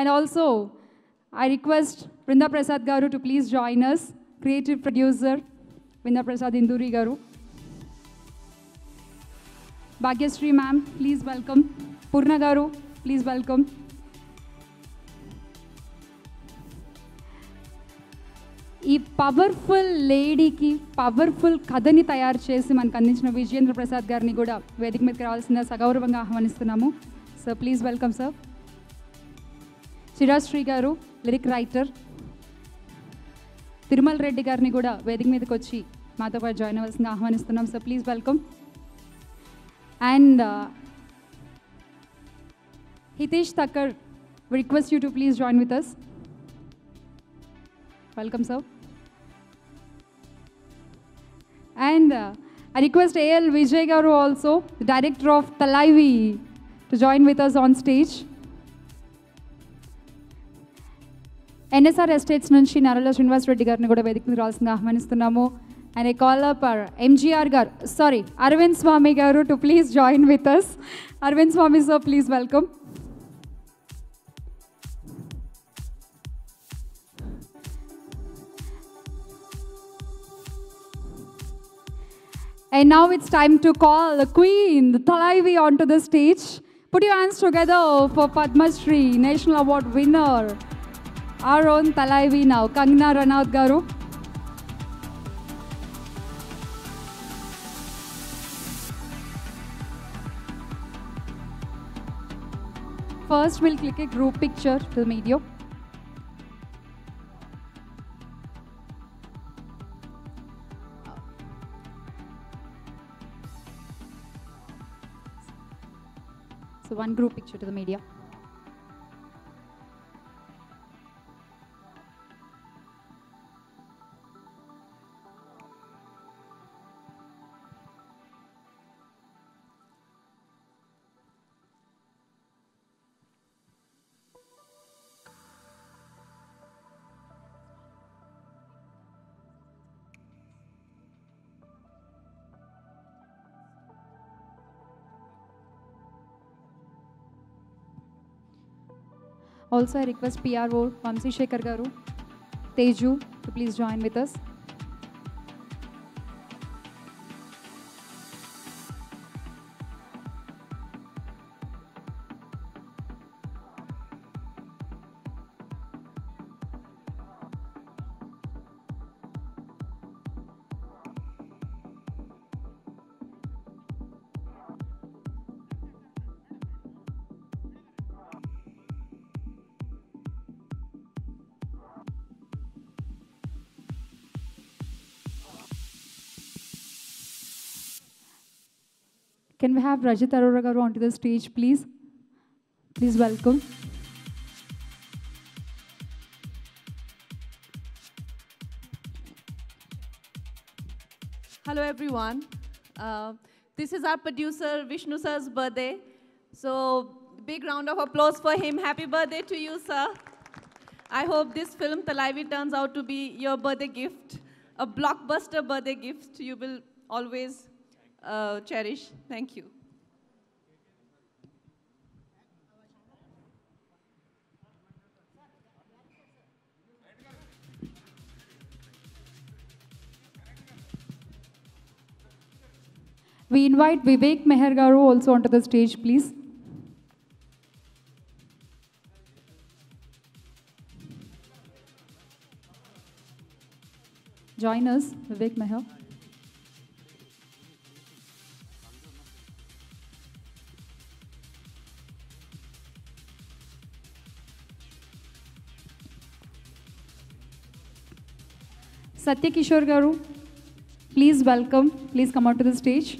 And also, I request Vrinda Prasad Garu to please join us, creative producer Vrinda Prasad Induri Garu. Bhagyasri ma'am, please welcome. Purna Garu, please welcome. ఈ powerful లేడీకి powerful కథని తయారు చేసి మనకు అందించిన విజయేంద్ర ప్రసాద్ గారిని కూడా వేదిక మీదకి రావాల్సిందిగా సగౌరవంగా ఆహ్వానిస్తున్నాము sir please welcome sir Chirasri garu lyric writer Tirumala Reddy గారిని కూడా వేదిక మీదకి వచ్చి మాతో పాటు జాయిన్ అవ్వాల్సిందిగా ఆహ్వానిస్తున్నాం. Sir please welcome and Hitesh Thakkar request you to please join with us welcome sir and I request AL Vijay garu also director of Thalaivi to join with us on stage NSR estates నుంచి నరల శ్రీనివాస్ రెడ్డి గారిని కూడా వేదిక మీద రావాల్సిందిగా ఆహ్వానిస్తున్నాము. And I call up MGR garu sorry Arvind Swamy garu to please join with us Arvind Swamy sir please welcome And now it's time to call the Queen, the Talaivi, onto the stage. Put your hands together for Padma Shri, National Award winner, our own Talaivi now, Kangna Ranaut Garu. First, we'll click a group picture to the media. So one group picture to the media. Also, I request PRO Vamsi Shekhar Garu, Teju to please join with us. Can we have Rajit Arora Garu onto the stage, please? Please welcome. Hello, everyone. Uh, this is our producer Vishnu sir's birthday. So, big round of applause for him. Happy birthday to you, sir. I hope this film, Talaivi, turns out to be your birthday gift, a blockbuster birthday gift you will always uh, cherish. Thank you. We invite Vivek Meher Garu also onto the stage, please. Join us, Vivek Meher. Satya Kishore Garu, please welcome, please come out to the stage.